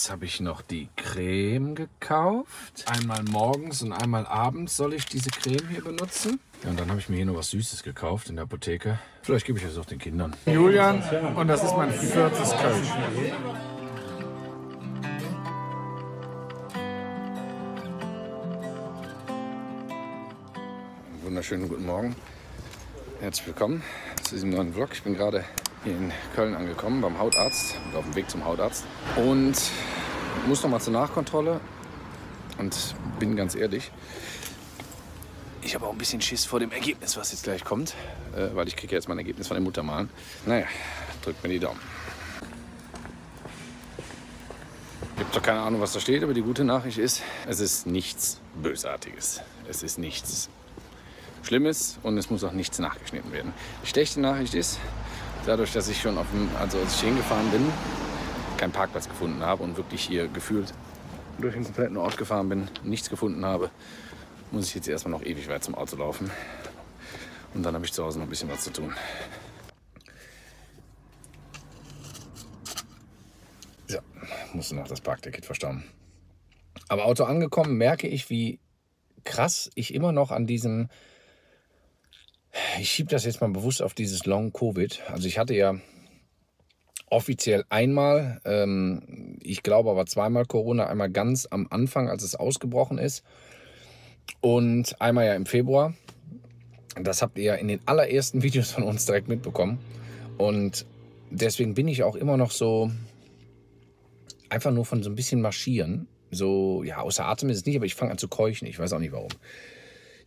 jetzt habe ich noch die Creme gekauft. Einmal morgens und einmal abends soll ich diese Creme hier benutzen. Ja, und dann habe ich mir hier noch was Süßes gekauft in der Apotheke. Vielleicht gebe ich das auch den Kindern. Julian, und das ist mein viertes Kölsch. Wunderschönen guten Morgen. Herzlich willkommen zu diesem neuen Vlog. Ich bin gerade in Köln angekommen beim Hautarzt und auf dem Weg zum Hautarzt und muss noch mal zur Nachkontrolle und bin ganz ehrlich, ich habe auch ein bisschen Schiss vor dem Ergebnis, was jetzt gleich kommt, äh, weil ich kriege jetzt mein Ergebnis von den Muttermalen. Naja, drückt mir die Daumen. Ich habe doch keine Ahnung, was da steht, aber die gute Nachricht ist, es ist nichts Bösartiges. Es ist nichts Schlimmes und es muss auch nichts nachgeschnitten werden. Die schlechte Nachricht ist, dadurch, dass ich schon auf dem, also als ich hingefahren bin, keinen Parkplatz gefunden habe und wirklich hier gefühlt durch den kompletten Ort gefahren bin, nichts gefunden habe, muss ich jetzt erstmal noch ewig weit zum Auto laufen. Und dann habe ich zu Hause noch ein bisschen was zu tun. Ja, musste noch das Parkticket verstauen. Aber Auto angekommen, merke ich, wie krass ich immer noch an diesem ich schiebe das jetzt mal bewusst auf dieses Long Covid. Also ich hatte ja offiziell einmal, ähm, ich glaube aber zweimal Corona, einmal ganz am Anfang, als es ausgebrochen ist und einmal ja im Februar. Das habt ihr ja in den allerersten Videos von uns direkt mitbekommen. Und deswegen bin ich auch immer noch so einfach nur von so ein bisschen marschieren. So, ja, außer Atem ist es nicht, aber ich fange an zu keuchen. Ich weiß auch nicht warum.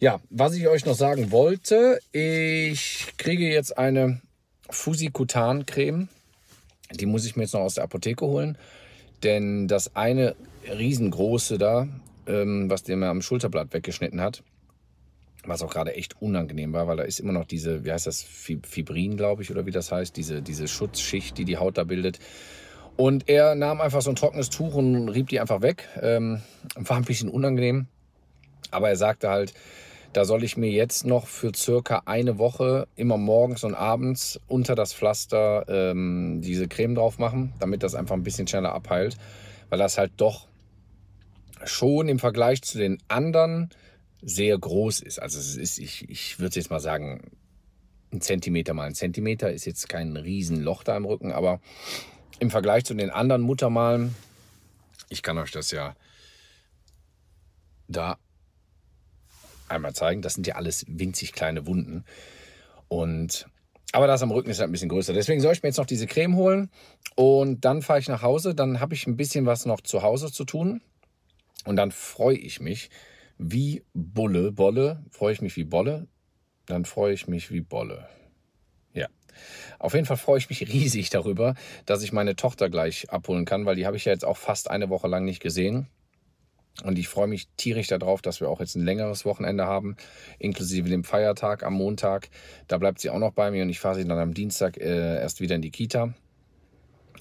Ja, was ich euch noch sagen wollte, ich kriege jetzt eine Fusikutan-Creme. Die muss ich mir jetzt noch aus der Apotheke holen. Denn das eine riesengroße da, ähm, was der mir am Schulterblatt weggeschnitten hat, was auch gerade echt unangenehm war, weil da ist immer noch diese, wie heißt das, Fibrin, glaube ich, oder wie das heißt, diese, diese Schutzschicht, die die Haut da bildet. Und er nahm einfach so ein trockenes Tuch und rieb die einfach weg. Ähm, war ein bisschen unangenehm. Aber er sagte halt, da soll ich mir jetzt noch für circa eine Woche immer morgens und abends unter das Pflaster ähm, diese Creme drauf machen, damit das einfach ein bisschen schneller abheilt, weil das halt doch schon im Vergleich zu den anderen sehr groß ist. Also es ist, ich, ich würde jetzt mal sagen, ein Zentimeter mal ein Zentimeter ist jetzt kein Riesenloch da im Rücken, aber im Vergleich zu den anderen Muttermalen, ich kann euch das ja da einmal zeigen. Das sind ja alles winzig kleine Wunden. Und aber das am Rücken ist halt ein bisschen größer. Deswegen soll ich mir jetzt noch diese Creme holen und dann fahre ich nach Hause. Dann habe ich ein bisschen was noch zu Hause zu tun. Und dann freue ich mich wie Bulle, Bolle. Freue ich mich wie Bolle. Dann freue ich mich wie Bolle. Ja. Auf jeden Fall freue ich mich riesig darüber, dass ich meine Tochter gleich abholen kann, weil die habe ich ja jetzt auch fast eine Woche lang nicht gesehen. Und ich freue mich tierisch darauf, dass wir auch jetzt ein längeres Wochenende haben, inklusive dem Feiertag am Montag. Da bleibt sie auch noch bei mir und ich fahre sie dann am Dienstag äh, erst wieder in die Kita.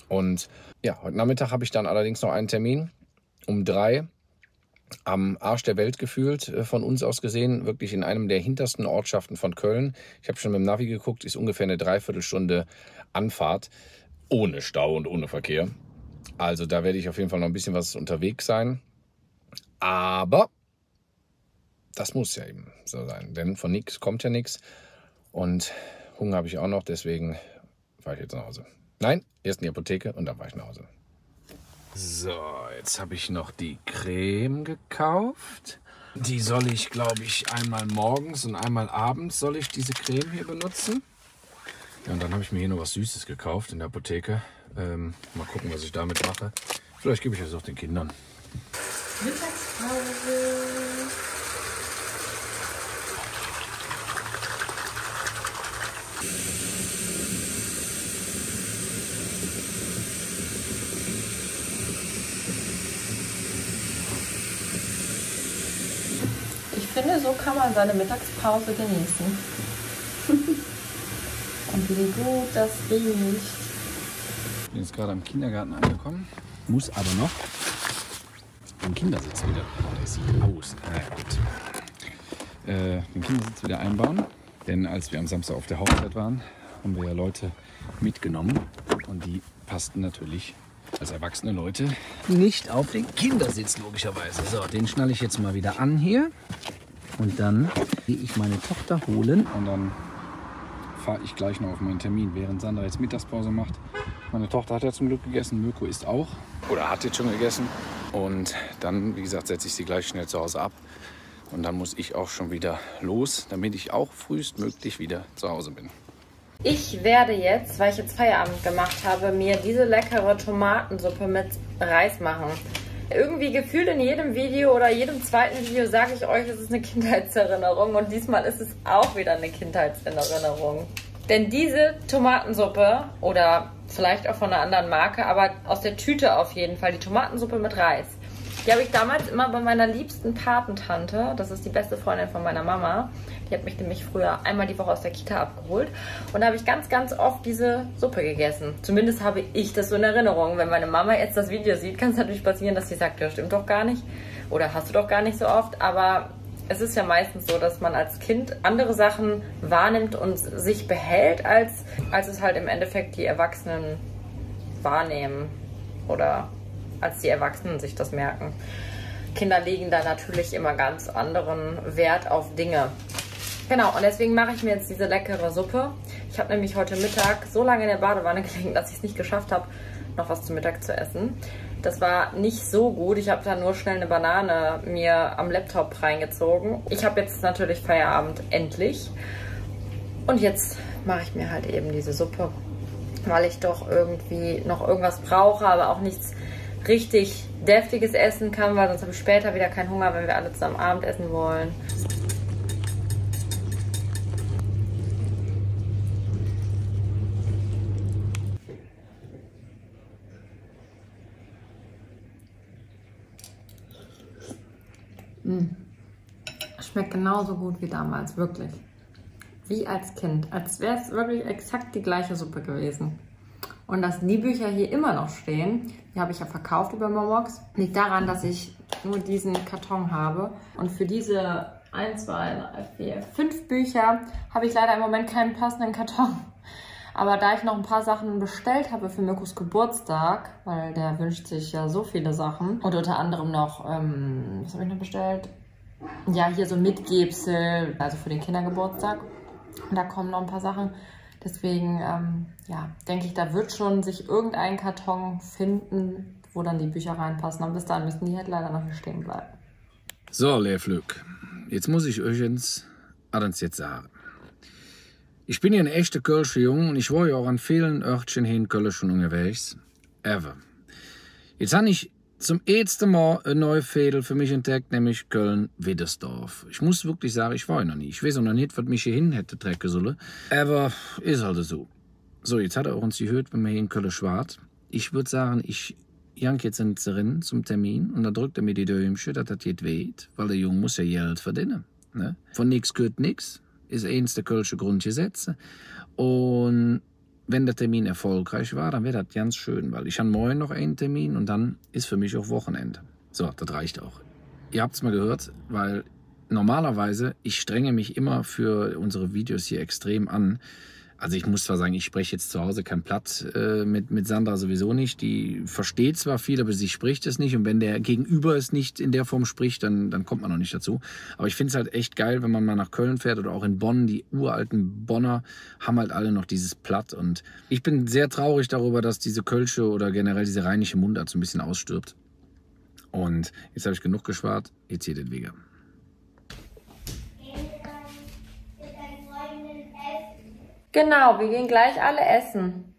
Und ja, heute Nachmittag habe ich dann allerdings noch einen Termin um drei am Arsch der Welt gefühlt, äh, von uns aus gesehen, wirklich in einem der hintersten Ortschaften von Köln. Ich habe schon mit dem Navi geguckt, ist ungefähr eine Dreiviertelstunde Anfahrt, ohne Stau und ohne Verkehr. Also da werde ich auf jeden Fall noch ein bisschen was unterwegs sein. Aber das muss ja eben so sein, denn von nichts kommt ja nichts. Und Hunger habe ich auch noch, deswegen fahre ich jetzt nach Hause. Nein, erst in die Apotheke und dann fahre ich nach Hause. So, jetzt habe ich noch die Creme gekauft. Die soll ich, glaube ich, einmal morgens und einmal abends soll ich diese Creme hier benutzen. Ja, und dann habe ich mir hier noch was Süßes gekauft in der Apotheke. Ähm, mal gucken, was ich damit mache. Vielleicht gebe ich das auch den Kindern. Mittagspause. Ich finde, so kann man seine Mittagspause genießen. Und wie gut das riecht. Ich bin jetzt gerade am Kindergarten angekommen, muss aber noch den Kindersitz wieder. Der sieht aus. Naja, gut. Äh, den Kindersitz wieder einbauen. Denn als wir am Samstag auf der Hochzeit waren, haben wir ja Leute mitgenommen. Und die passten natürlich als erwachsene Leute nicht auf den Kindersitz, logischerweise. So, den schnalle ich jetzt mal wieder an hier. Und dann gehe ich meine Tochter holen. Und dann fahre ich gleich noch auf meinen Termin, während Sandra jetzt Mittagspause macht. Meine Tochter hat ja zum Glück gegessen, Mirko isst auch. Oder hat jetzt schon gegessen. Und dann, wie gesagt, setze ich sie gleich schnell zu Hause ab. Und dann muss ich auch schon wieder los, damit ich auch frühestmöglich wieder zu Hause bin. Ich werde jetzt, weil ich jetzt Feierabend gemacht habe, mir diese leckere Tomatensuppe mit Reis machen. Irgendwie gefühlt in jedem Video oder jedem zweiten Video sage ich euch, es ist eine Kindheitserinnerung und diesmal ist es auch wieder eine Kindheitserinnerung. Denn diese Tomatensuppe oder vielleicht auch von einer anderen Marke, aber aus der Tüte auf jeden Fall, die Tomatensuppe mit Reis, die habe ich damals immer bei meiner liebsten Patentante. Das ist die beste Freundin von meiner Mama. Die hat mich nämlich früher einmal die Woche aus der Kita abgeholt. Und da habe ich ganz, ganz oft diese Suppe gegessen. Zumindest habe ich das so in Erinnerung. Wenn meine Mama jetzt das Video sieht, kann es natürlich passieren, dass sie sagt, ja, stimmt doch gar nicht. Oder hast du doch gar nicht so oft. Aber es ist ja meistens so, dass man als Kind andere Sachen wahrnimmt und sich behält, als, als es halt im Endeffekt die Erwachsenen wahrnehmen. Oder als die Erwachsenen sich das merken. Kinder legen da natürlich immer ganz anderen Wert auf Dinge. Genau, und deswegen mache ich mir jetzt diese leckere Suppe. Ich habe nämlich heute Mittag so lange in der Badewanne gelegen, dass ich es nicht geschafft habe, noch was zum Mittag zu essen. Das war nicht so gut. Ich habe da nur schnell eine Banane mir am Laptop reingezogen. Ich habe jetzt natürlich Feierabend, endlich. Und jetzt mache ich mir halt eben diese Suppe, weil ich doch irgendwie noch irgendwas brauche, aber auch nichts richtig deftiges essen kann, weil sonst habe ich später wieder keinen Hunger, wenn wir alle zusammen Abend essen wollen. Mmh. Schmeckt genauso gut wie damals, wirklich. Wie als Kind. Als wäre es wirklich exakt die gleiche Suppe gewesen. Und dass die Bücher hier immer noch stehen, die habe ich ja verkauft über Momox, liegt daran, dass ich nur diesen Karton habe. Und für diese 1, 2, 3, 4, 5 Bücher habe ich leider im Moment keinen passenden Karton. Aber da ich noch ein paar Sachen bestellt habe für Mirkus Geburtstag, weil der wünscht sich ja so viele Sachen und unter anderem noch, ähm, was habe ich noch bestellt? Ja, hier so Mitgebsel, also für den Kindergeburtstag. Und da kommen noch ein paar Sachen. Deswegen, ähm, ja, denke ich, da wird schon sich irgendein Karton finden, wo dann die Bücher reinpassen. Aber bis dahin müssen die halt leider noch hier stehen bleiben. So, Lehrflück, jetzt muss ich euch ins jetzt sagen. Ich bin ja ein echter Kölsche Jung und ich war ja auch an vielen Örtchen hin Köln schon unterwegs. Ever. Jetzt habe ich zum ersten Mal ein neues Fädel für mich entdeckt, nämlich Köln-Widdersdorf. Ich muss wirklich sagen, ich war noch nie. Ich weiß noch nicht, was mich hier hin hätte trecken sollen. Aber ist halt so. So, jetzt hat er auch uns gehört, wenn wir hier in Köln schwart. Ich würde sagen, ich jank jetzt ins Rennen zum Termin und dann drückt er mir die Dömchen, dass das jetzt weht, weil der Junge muss ja Geld verdienen. Ne? Von nichts gehört nichts, ist eins der Kölsche Grundgesetze. Und wenn der Termin erfolgreich war, dann wäre das ganz schön, weil ich habe morgen noch einen Termin und dann ist für mich auch Wochenende. So, das reicht auch. Ihr habt es mal gehört, weil normalerweise, ich strenge mich immer für unsere Videos hier extrem an, also ich muss zwar sagen, ich spreche jetzt zu Hause kein Platt äh, mit, mit Sandra sowieso nicht. Die versteht zwar viel, aber sie spricht es nicht. Und wenn der Gegenüber es nicht in der Form spricht, dann, dann kommt man noch nicht dazu. Aber ich finde es halt echt geil, wenn man mal nach Köln fährt oder auch in Bonn. Die uralten Bonner haben halt alle noch dieses Platt. Und ich bin sehr traurig darüber, dass diese Kölsche oder generell diese rheinische Mundart so ein bisschen ausstirbt. Und jetzt habe ich genug geschwart. Jetzt hier den Wege. Genau, wir gehen gleich alle essen.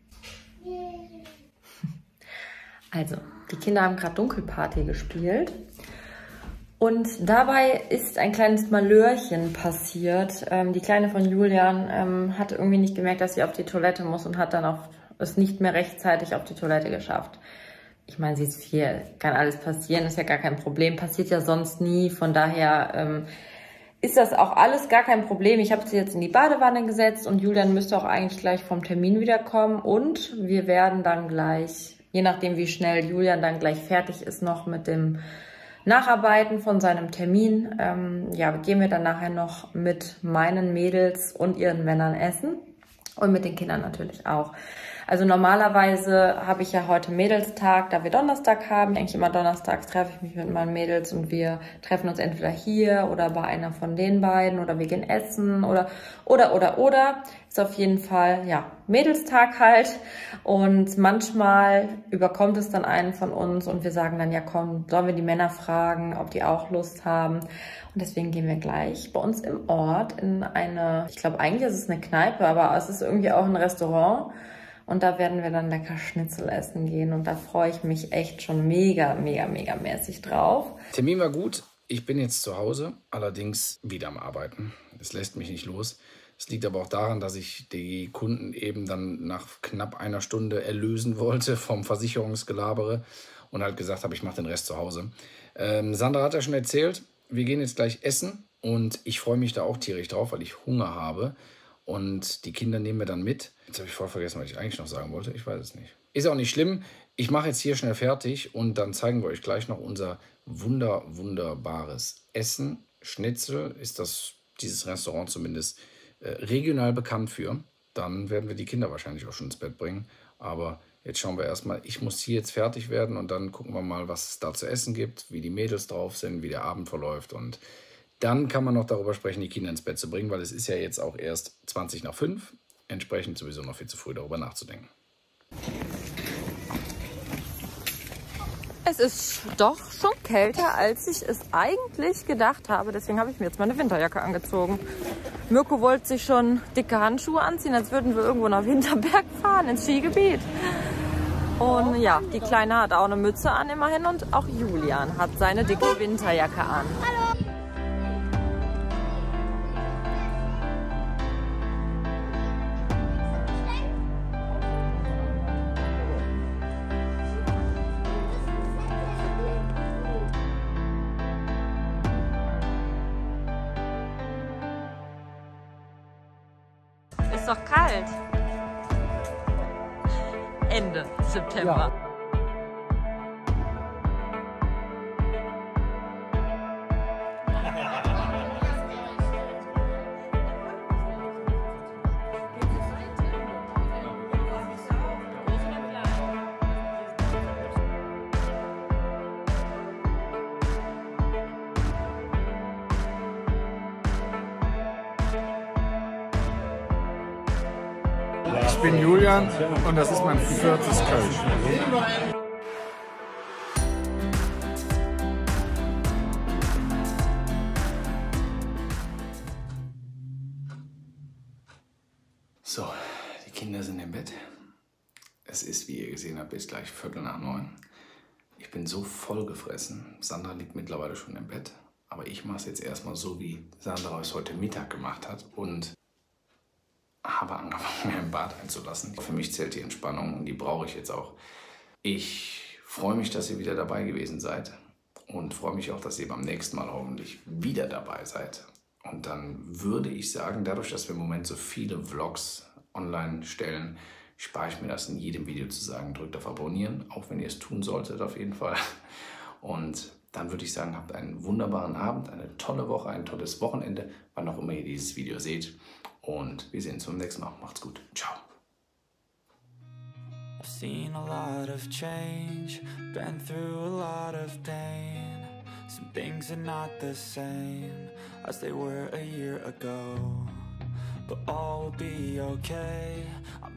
Also, die Kinder haben gerade Dunkelparty gespielt. Und dabei ist ein kleines Malörchen passiert. Ähm, die Kleine von Julian ähm, hat irgendwie nicht gemerkt, dass sie auf die Toilette muss und hat dann auch es nicht mehr rechtzeitig auf die Toilette geschafft. Ich meine, sie ist vier, kann alles passieren, ist ja gar kein Problem, passiert ja sonst nie. Von daher ähm, ist das auch alles gar kein Problem. Ich habe sie jetzt in die Badewanne gesetzt und Julian müsste auch eigentlich gleich vom Termin wiederkommen. Und wir werden dann gleich, je nachdem wie schnell Julian dann gleich fertig ist, noch mit dem Nacharbeiten von seinem Termin, ähm, ja, gehen wir dann nachher noch mit meinen Mädels und ihren Männern essen. Und mit den Kindern natürlich auch. Also normalerweise habe ich ja heute Mädelstag, da wir Donnerstag haben. Eigentlich immer donnerstags treffe ich mich mit meinen Mädels und wir treffen uns entweder hier oder bei einer von den beiden oder wir gehen essen oder oder oder oder. Ist auf jeden Fall ja Mädelstag halt und manchmal überkommt es dann einen von uns und wir sagen dann ja komm, sollen wir die Männer fragen, ob die auch Lust haben. Und deswegen gehen wir gleich bei uns im Ort in eine, ich glaube eigentlich ist es eine Kneipe, aber es ist irgendwie auch ein Restaurant. Und da werden wir dann lecker Schnitzel essen gehen. Und da freue ich mich echt schon mega, mega, mega mäßig drauf. Termin war gut. Ich bin jetzt zu Hause, allerdings wieder am Arbeiten. Es lässt mich nicht los. Es liegt aber auch daran, dass ich die Kunden eben dann nach knapp einer Stunde erlösen wollte vom Versicherungsgelabere und halt gesagt habe, ich mache den Rest zu Hause. Ähm, Sandra hat ja schon erzählt, wir gehen jetzt gleich essen und ich freue mich da auch tierisch drauf, weil ich Hunger habe. Und die Kinder nehmen wir dann mit. Jetzt habe ich voll vergessen, was ich eigentlich noch sagen wollte. Ich weiß es nicht. Ist auch nicht schlimm. Ich mache jetzt hier schnell fertig und dann zeigen wir euch gleich noch unser wunder, wunderbares Essen. Schnitzel ist das, dieses Restaurant zumindest äh, regional bekannt für. Dann werden wir die Kinder wahrscheinlich auch schon ins Bett bringen. Aber jetzt schauen wir erstmal, ich muss hier jetzt fertig werden und dann gucken wir mal, was es da zu essen gibt, wie die Mädels drauf sind, wie der Abend verläuft und dann kann man noch darüber sprechen, die Kinder ins Bett zu bringen, weil es ist ja jetzt auch erst 20 nach 5. Entsprechend sowieso noch viel zu früh darüber nachzudenken. Es ist doch schon kälter, als ich es eigentlich gedacht habe. Deswegen habe ich mir jetzt meine Winterjacke angezogen. Mirko wollte sich schon dicke Handschuhe anziehen, als würden wir irgendwo nach Winterberg fahren, ins Skigebiet. Und ja, die Kleine hat auch eine Mütze an immerhin und auch Julian hat seine dicke Winterjacke an. Hallo. Ende September. Ja. Bin Julian und das ist mein viertes Kölsch. So, die Kinder sind im Bett. Es ist, wie ihr gesehen habt, bis gleich Viertel nach neun. Ich bin so vollgefressen. Sandra liegt mittlerweile schon im Bett. Aber ich mache es jetzt erstmal so, wie Sandra es heute Mittag gemacht hat. Und habe angefangen, mir im Bad einzulassen. Für mich zählt die Entspannung und die brauche ich jetzt auch. Ich freue mich, dass ihr wieder dabei gewesen seid und freue mich auch, dass ihr beim nächsten Mal hoffentlich wieder dabei seid. Und dann würde ich sagen, dadurch, dass wir im Moment so viele Vlogs online stellen, spare ich mir das in jedem Video zu sagen, drückt auf Abonnieren, auch wenn ihr es tun solltet auf jeden Fall. Und dann würde ich sagen, habt einen wunderbaren Abend, eine tolle Woche, ein tolles Wochenende, wann auch immer ihr dieses Video seht. Und wir sehen uns beim nächsten Mal. Macht's gut. Ciao. I've seen a lot of change, been through a lot of pain. Some things are not the same as they were a year ago. But all will be okay. I'm